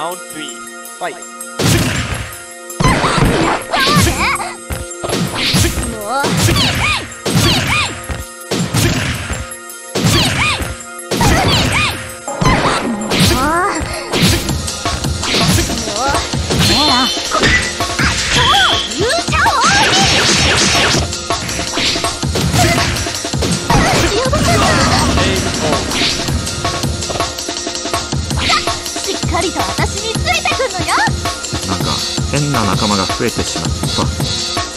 round 3. はい。しっかりと私変な仲間が増えてしまった。